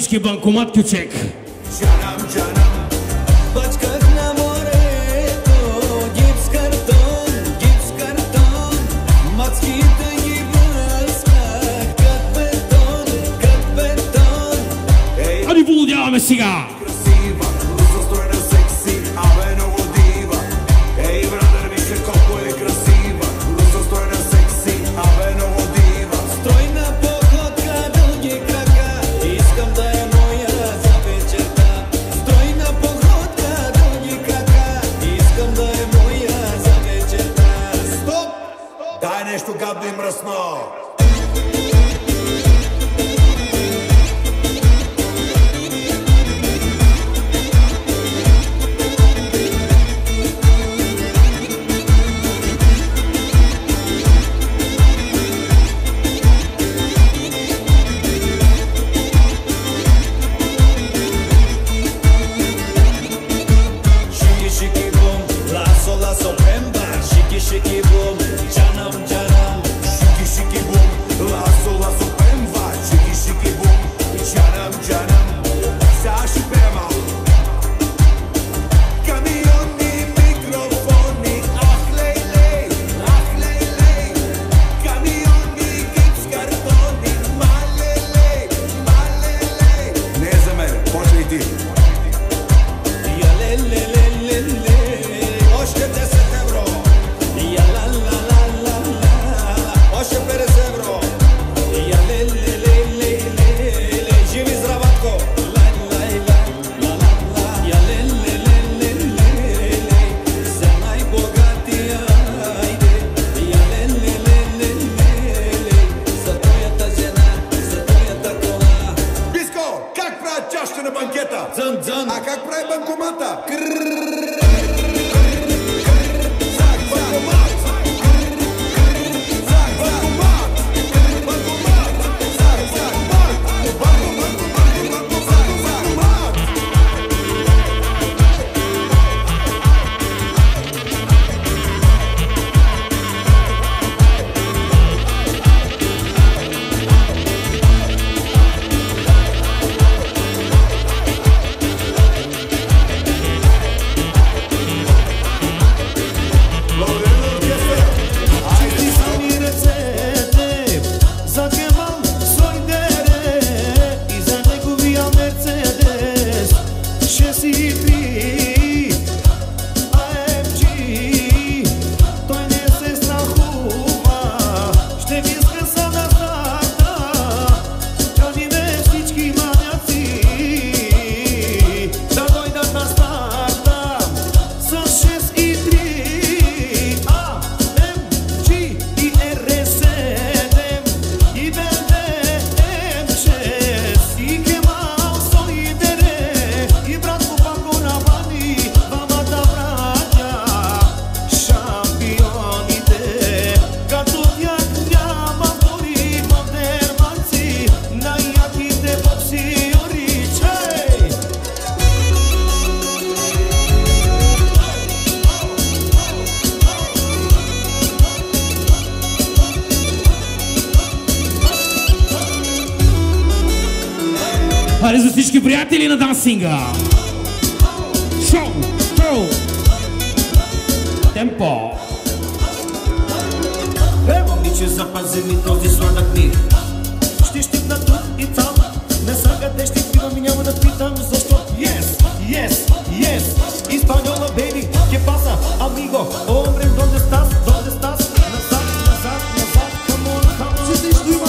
Киришский банкомат Кючек. Care su stiști prijatelji na dansinga Show, show. Tempo. Evo mi që zapazim i to visuar në knjih Shti shtik në tut i tam Me saga të shtik pilo mi njëmë në pitam Zoshto yes, yes, yes. Ispanjola baby, que passa, amigo Homem, donde estás, donde estás? Назад, назад, назад, come on, come on. Si shtik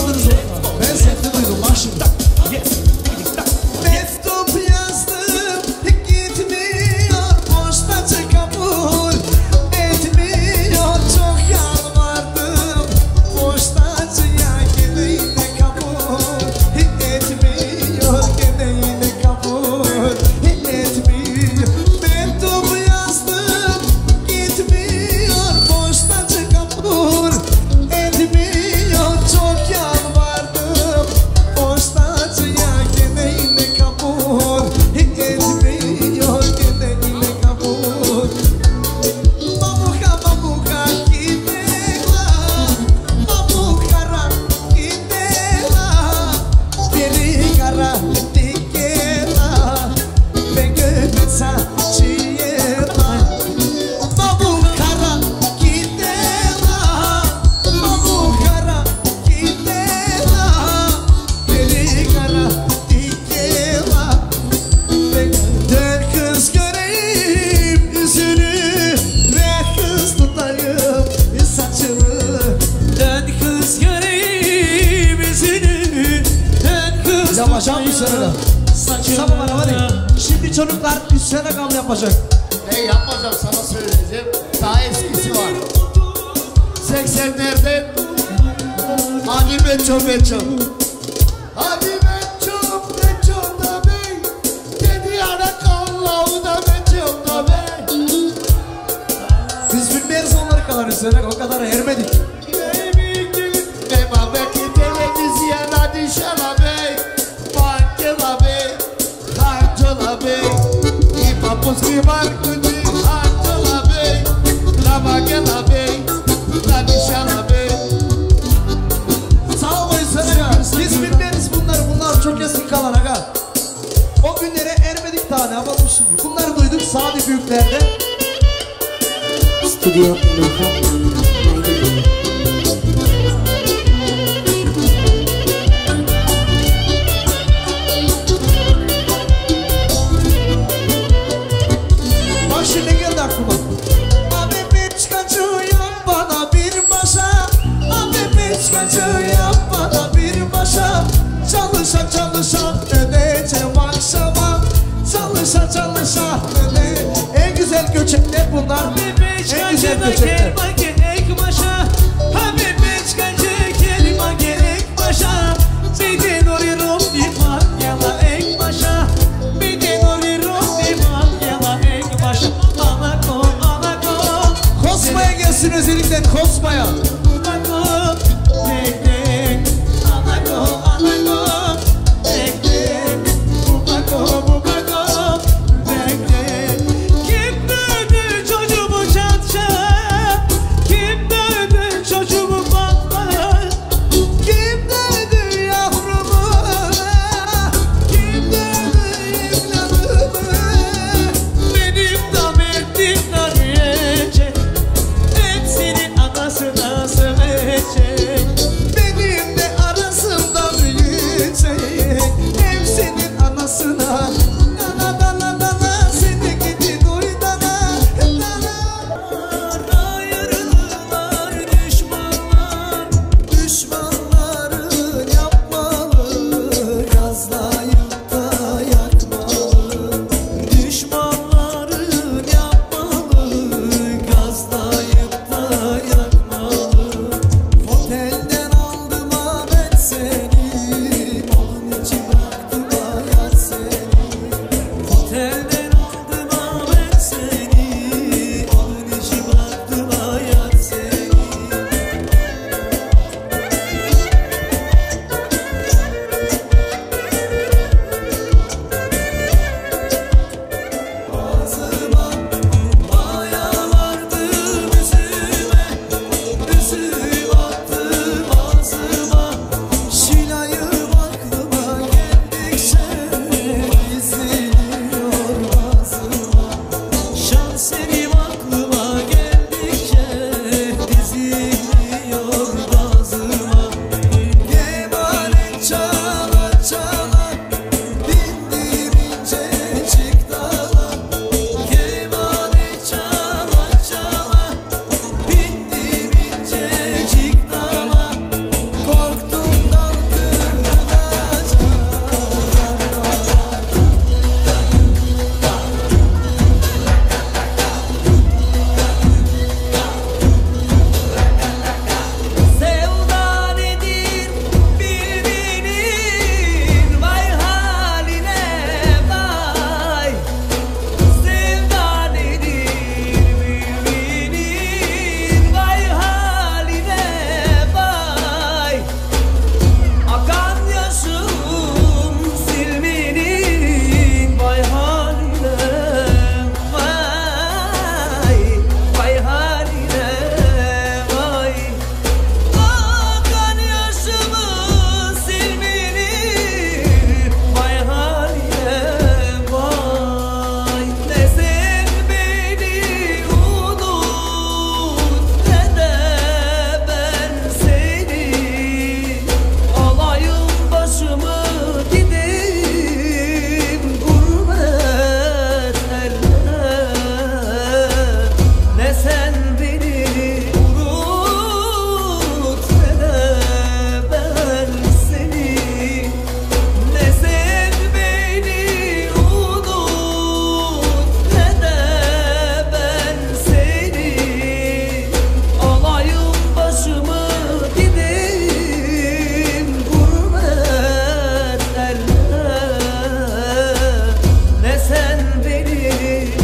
estudio. beni.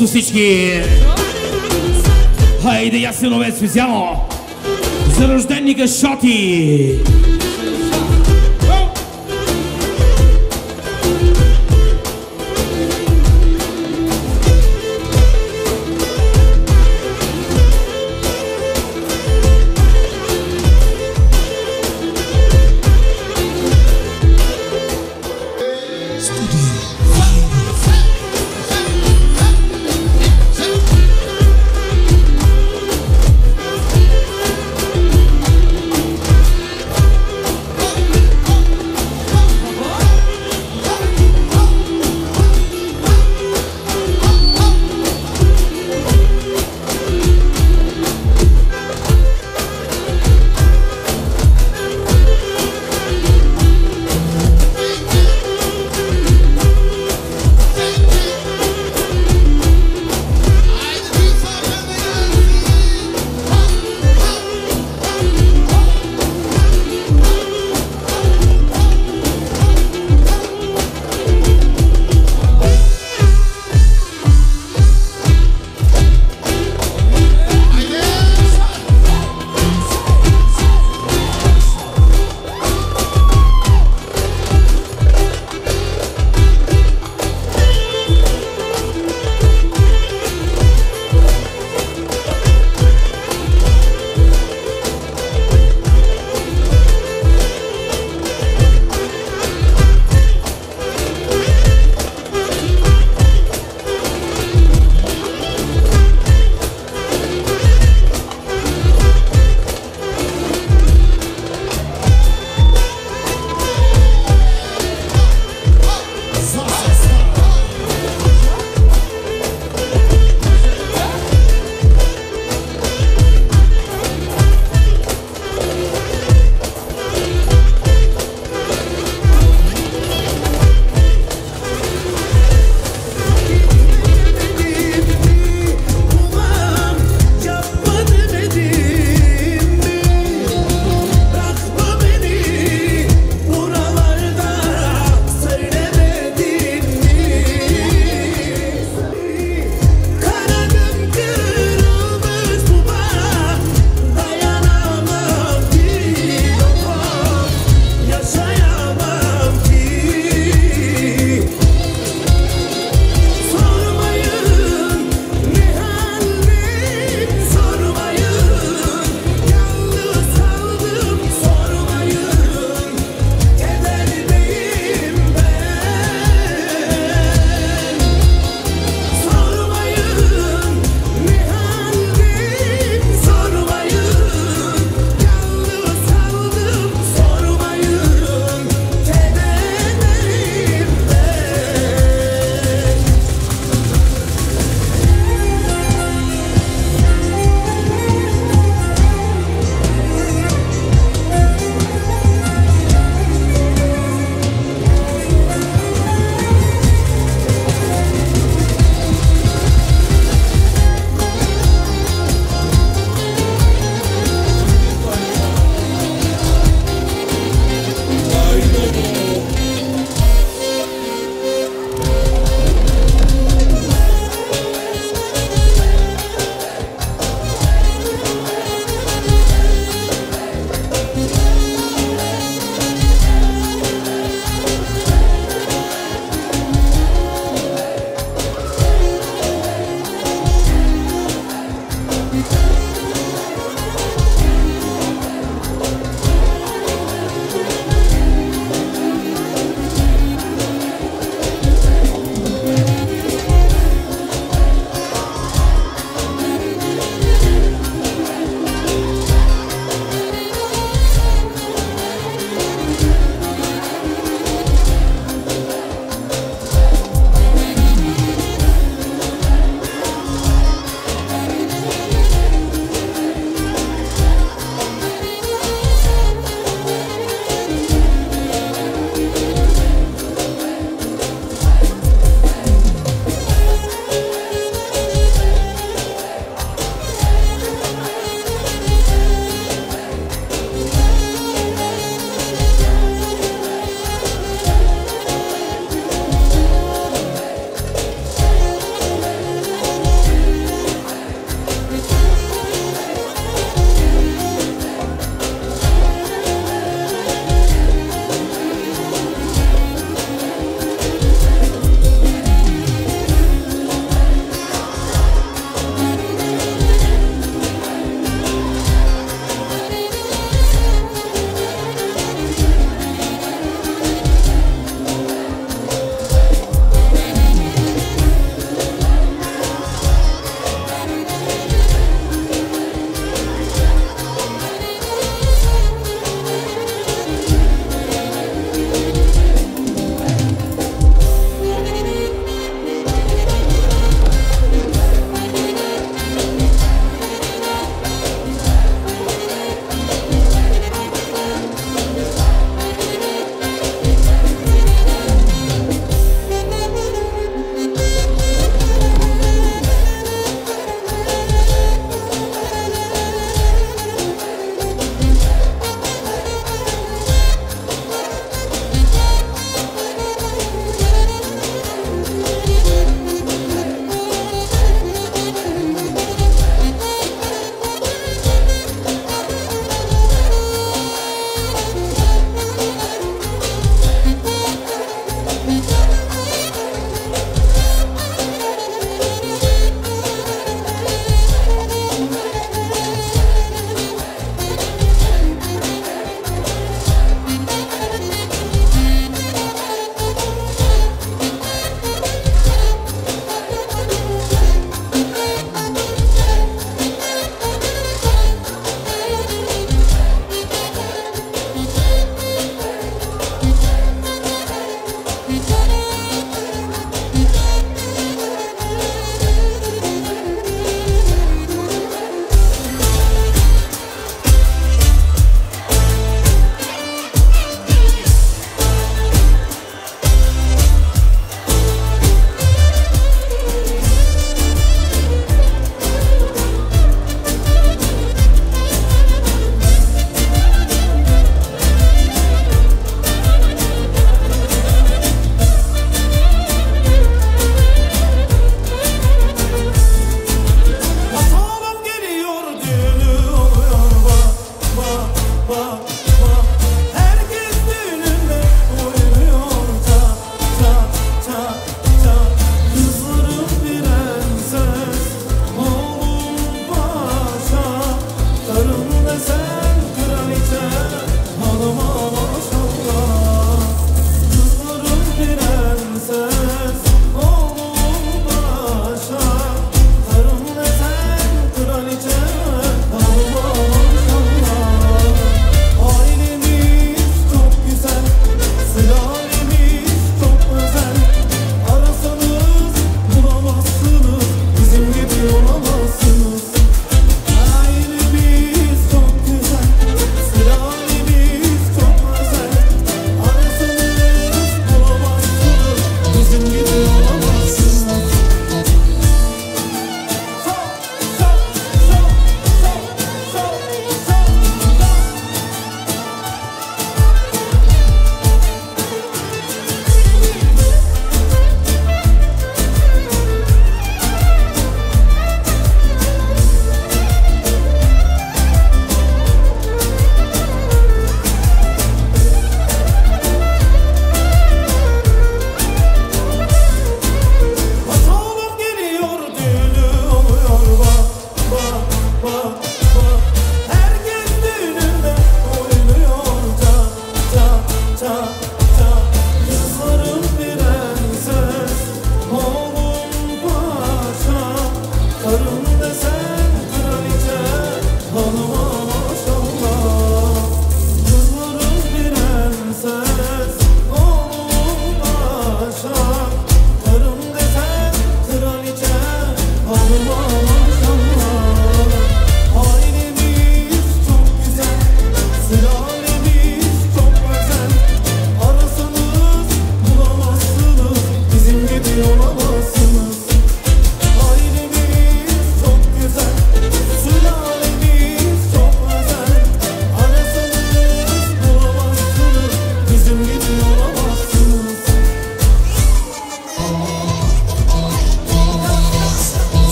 За всички! Хайде, ясенове специално! За рожденника Шоти!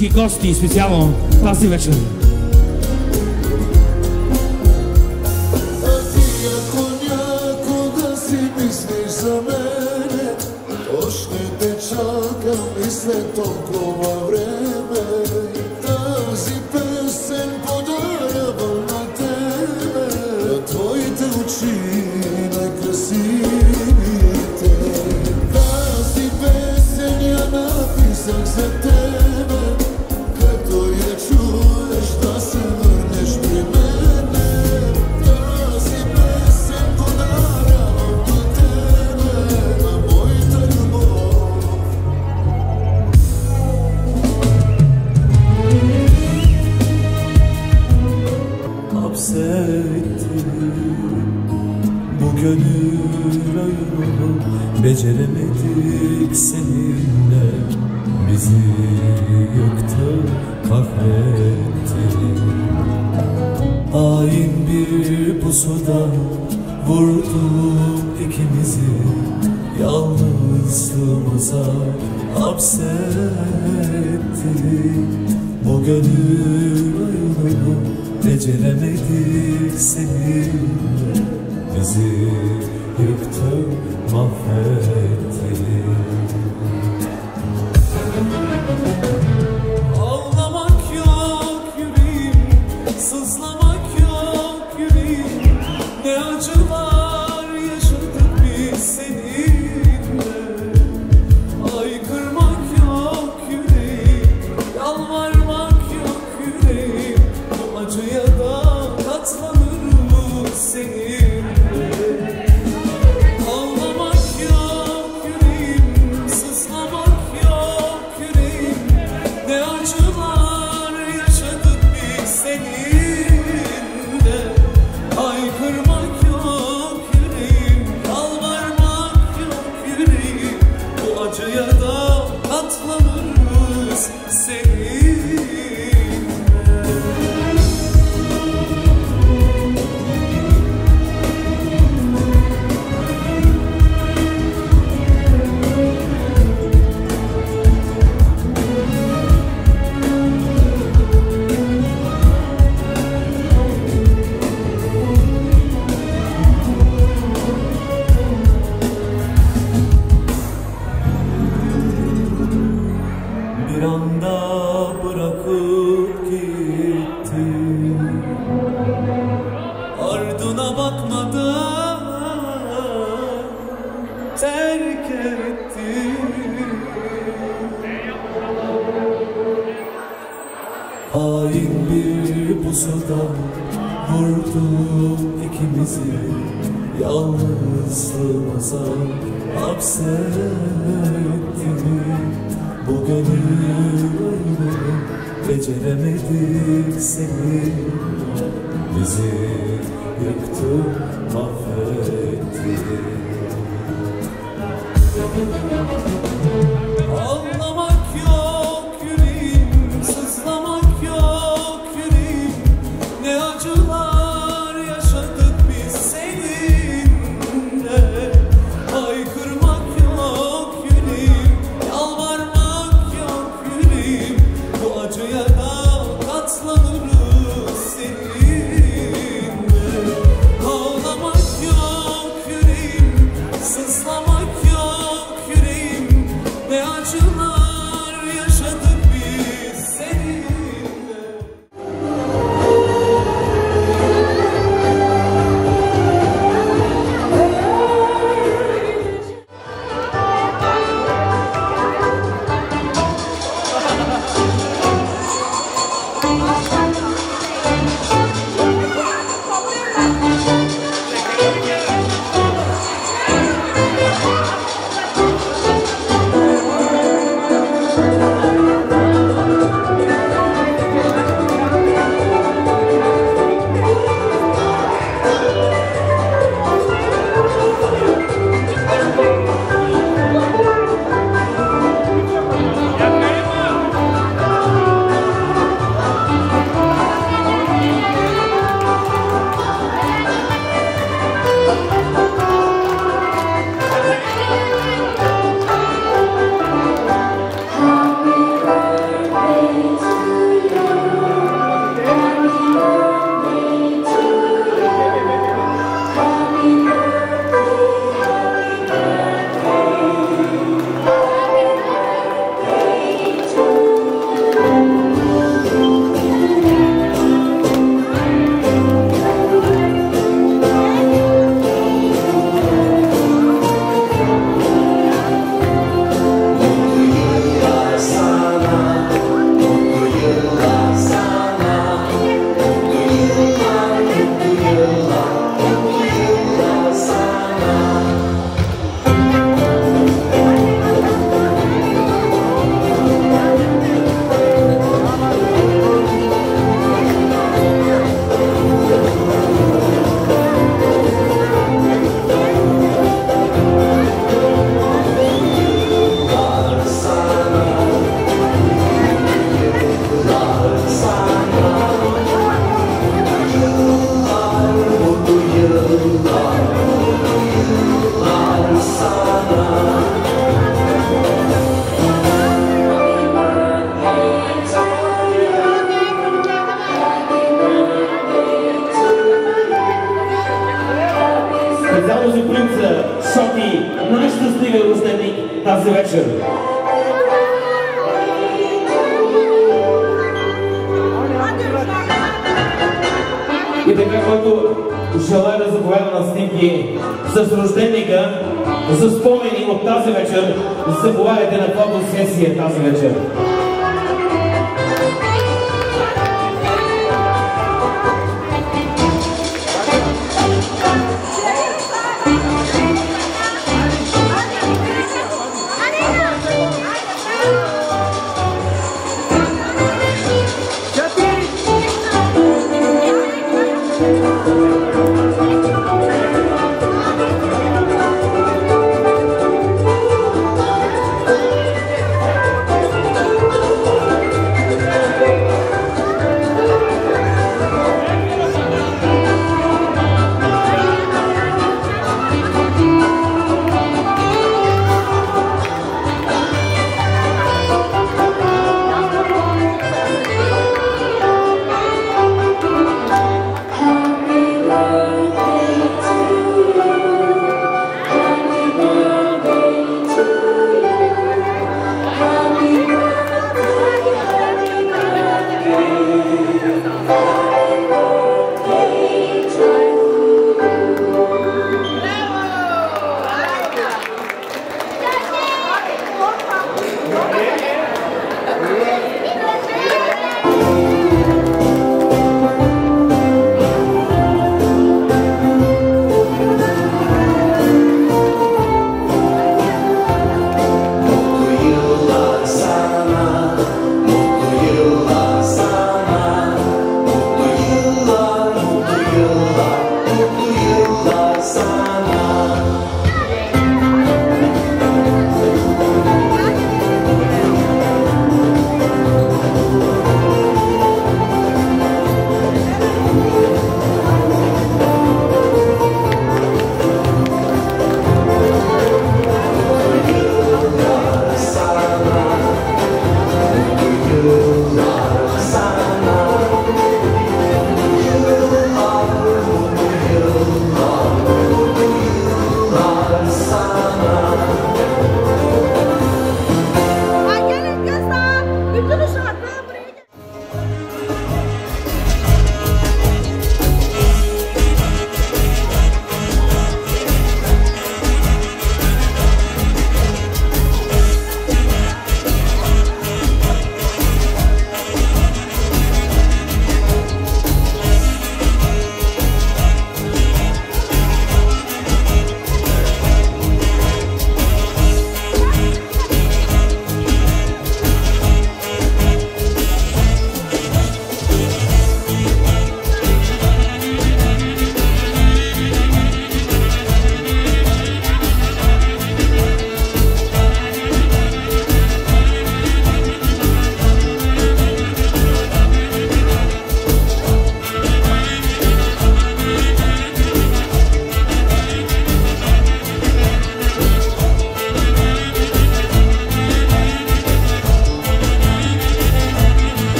всички гости, специално тази вечер. ikimizi yalnızlığımıza hapsetti Bu gönül oyununu beceremedik seni Bizi yıktın mahvettin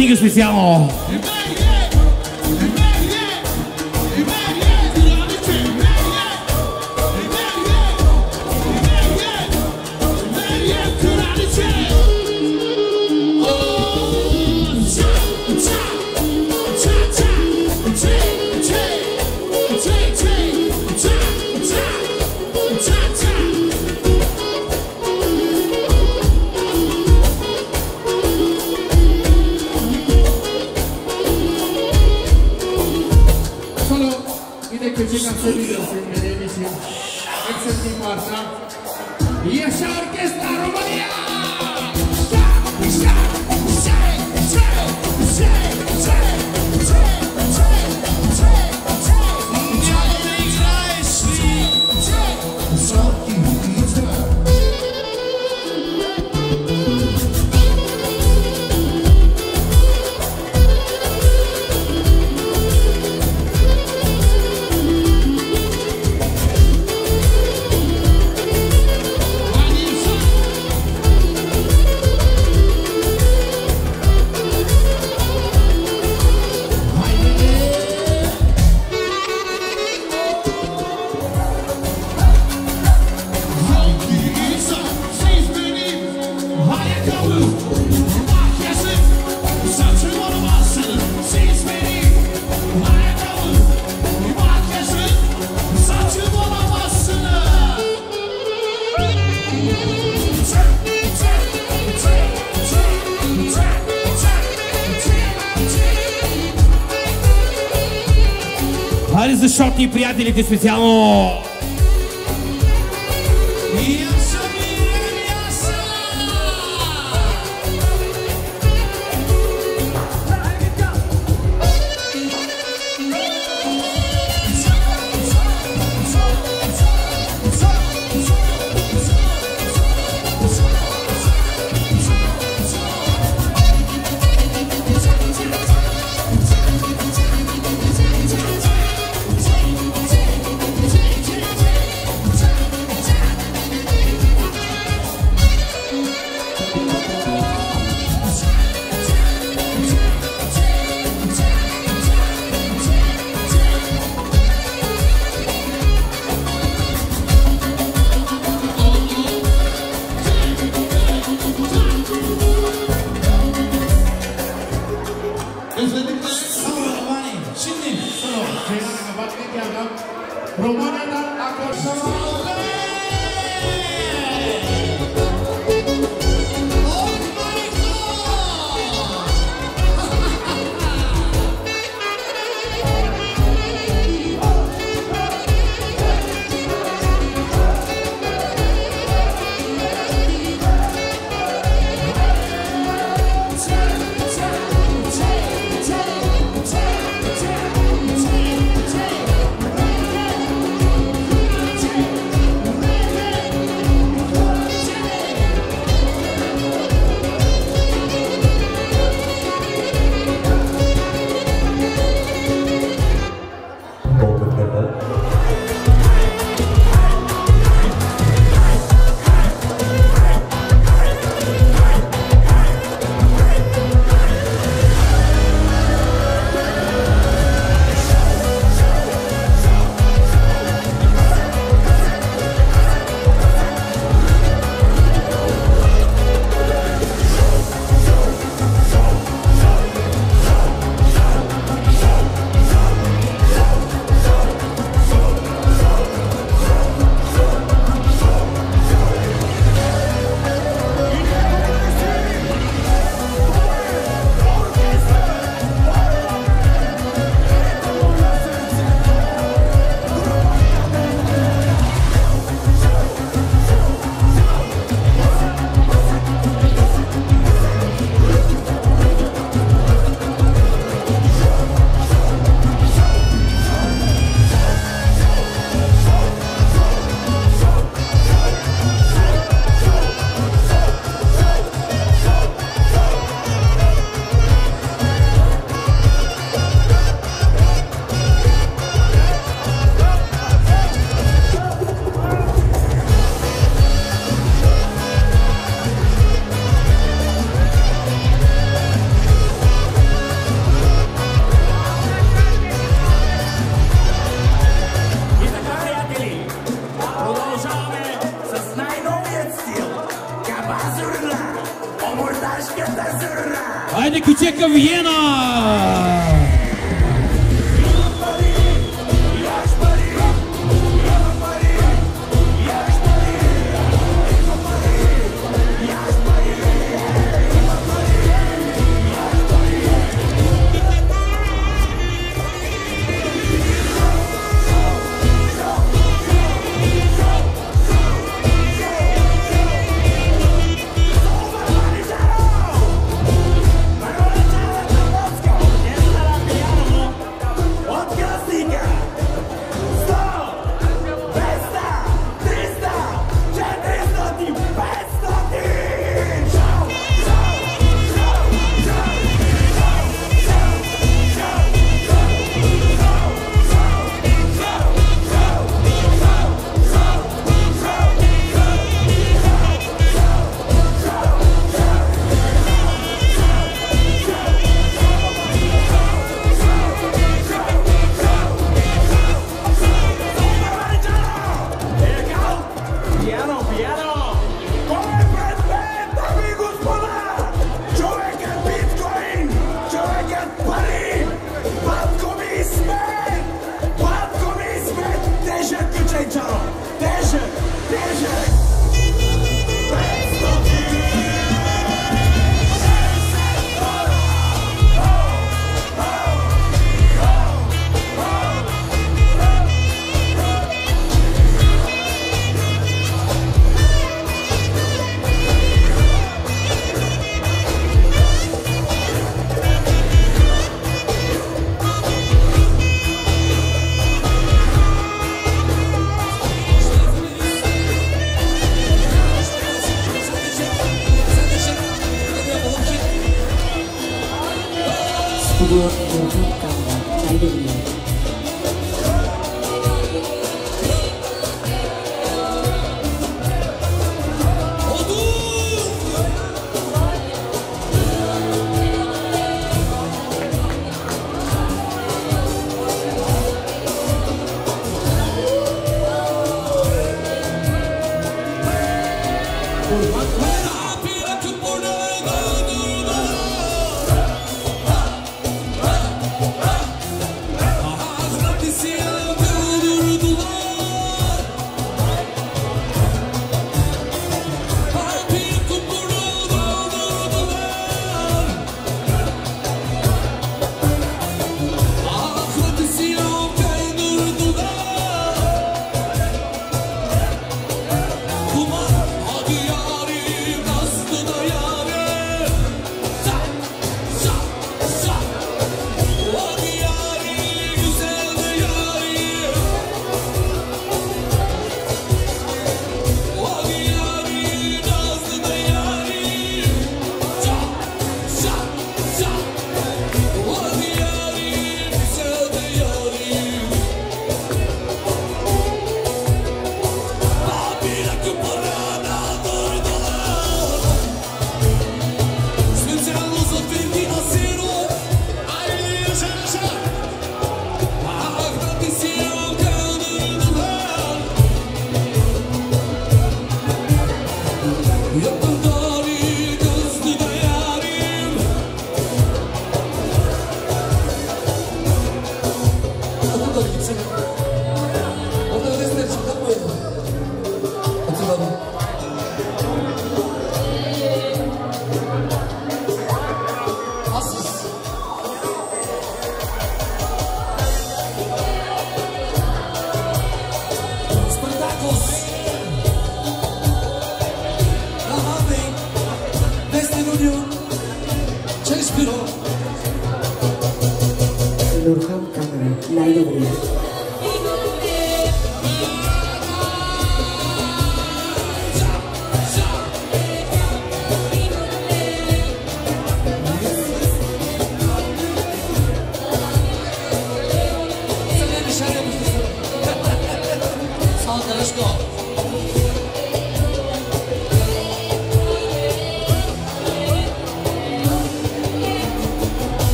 sì che ci siamo! 最强哦！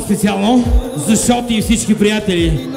Специално, за Шоти и всички приятели.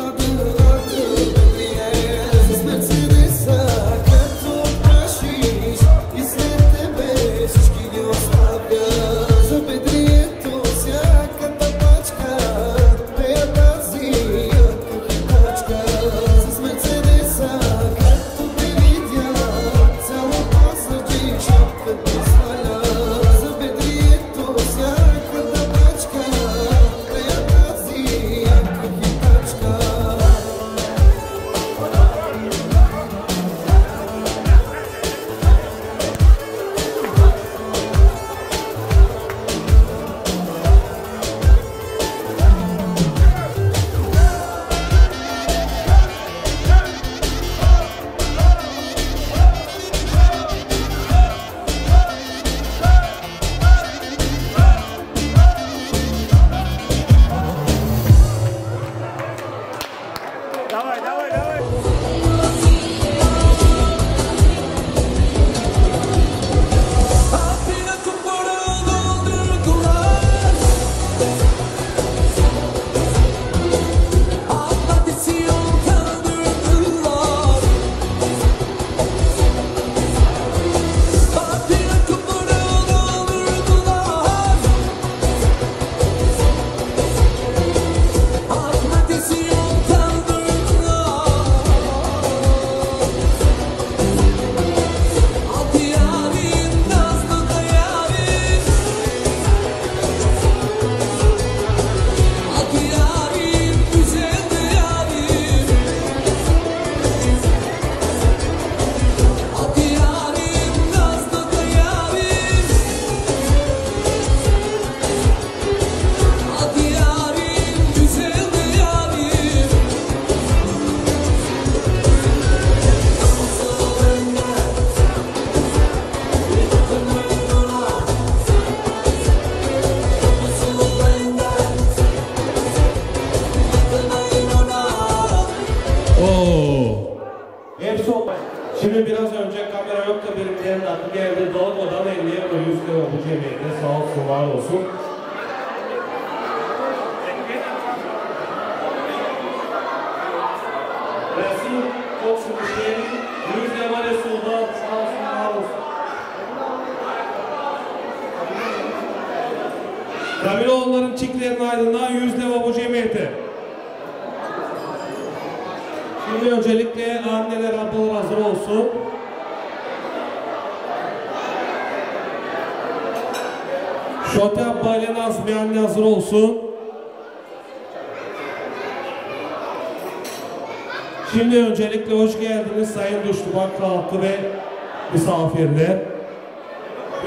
Misafirler.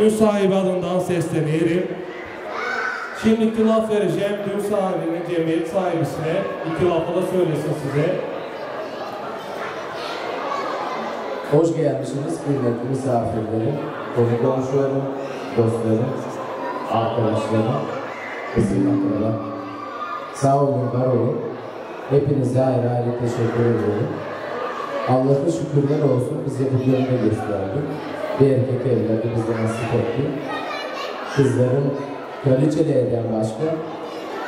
Dün sahibi adından sesleniyorum. Şimdi iki laf vereceğim dün sahibinin cemiyet sahibisine. İki lafı da söylesin size. Hoş gelmişsiniz kıymetli misafirlerim, konu dostlarım, arkadaşlarım, kızım akrabalar. Sağ olun, var olun. Hepinize ayrı ayrı teşekkür ediyorum. Allah'a şükürler olsun bize bu yönde gösterdi. Bir erkek evladı bize nasip etti. Kızların kraliçeliğinden başka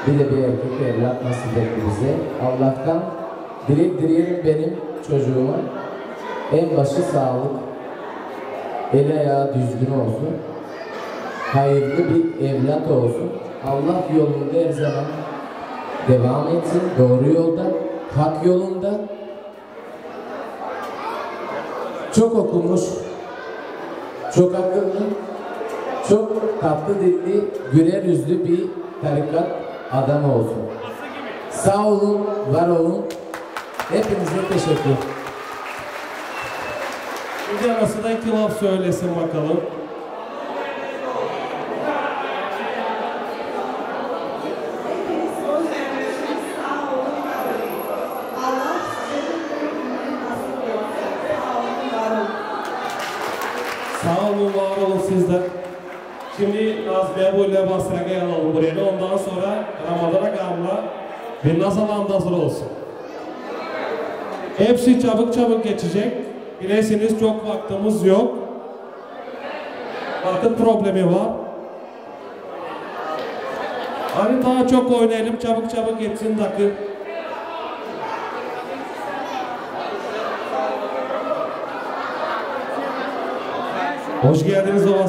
bir de bir erkek evlat nasip etti bize. Allah'tan direk direğim benim çocuğuma en başı sağlık, el ayağı düzgün olsun, hayırlı bir evlat olsun. Allah yolunda her zaman devam etsin, doğru yolda, hak yolunda. Çok okumuş, çok akıllı, çok tatlı dilli, güler yüzlü bir tarikat adamı olsun. Sağ olun, var olun. Hepinize teşekkür Şimdi arasında iki laf söylesin bakalım. Sağ olun, var olun sizler. Şimdi Nazmiye böyle Basra'ya alalım buraya. Ondan sonra Ramazan'a gamla bir Nazalan hazır olsun. Hepsi çabuk çabuk geçecek. Bilesiniz çok vaktimiz yok. Vakit problemi var. Hani daha çok oynayalım çabuk çabuk geçsin dakika. Hoş geldiniz o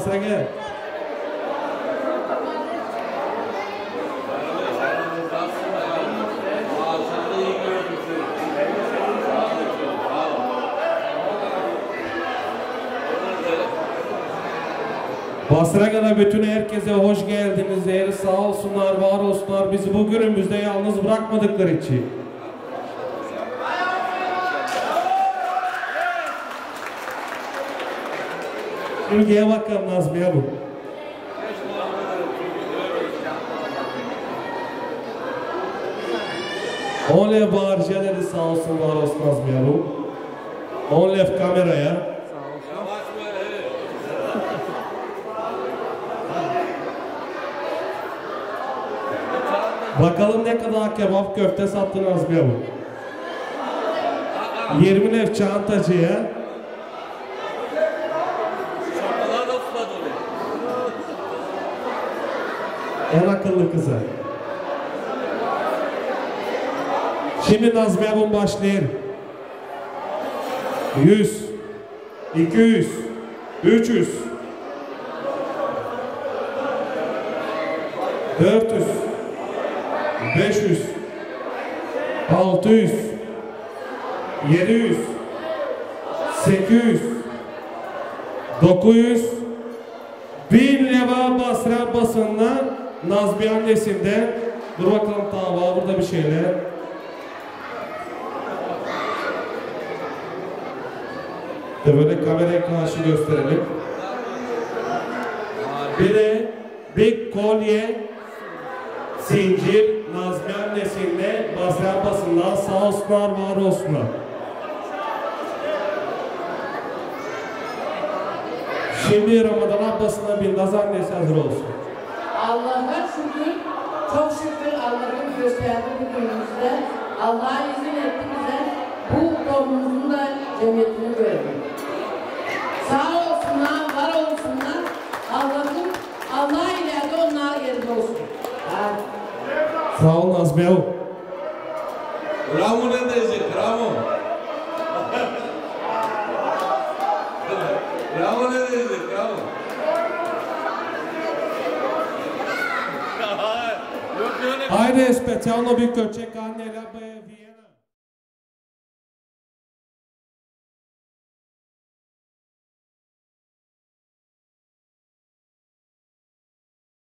Basraga'da bütün herkese hoş geldiniz. Değeri sağ olsunlar, var olsunlar. Bizi bu günümüzde yalnız bırakmadıkları için. Ülkeye bakalım Nazmiye bu. On lef bağırıcıya dedi sağ olsun var olsun Nazmiye bu. On kameraya. Bakalım ne kadar kebap köfte sattın Nazmiye bu. 20 lef çantacıya. En akıllı kızı. Şimdi Nazmiye Bun başlayır. 100, 200, 300, 400, 600, 700, 800, 900, 1000 leva Basra basınına Nazmi annesinden dur bakalım daha var burada bir şeyler. De böyle kameraya karşı gösterelim. Olsunlar olsunlar. Şimdi Ramazan abbasına bir Naz annesi hazır olsun. Allah'a şükür, çok şükür Allah'ın gösterdiği bu günümüzde Allah izin etti bize bu toplumumuzun da cemiyetini görelim. Sağ olsunlar, var Allah'ın Allah ileride onlar yerinde olsun. Ha. Sağ ol Nazmi Tell Telno Büyükköy Çek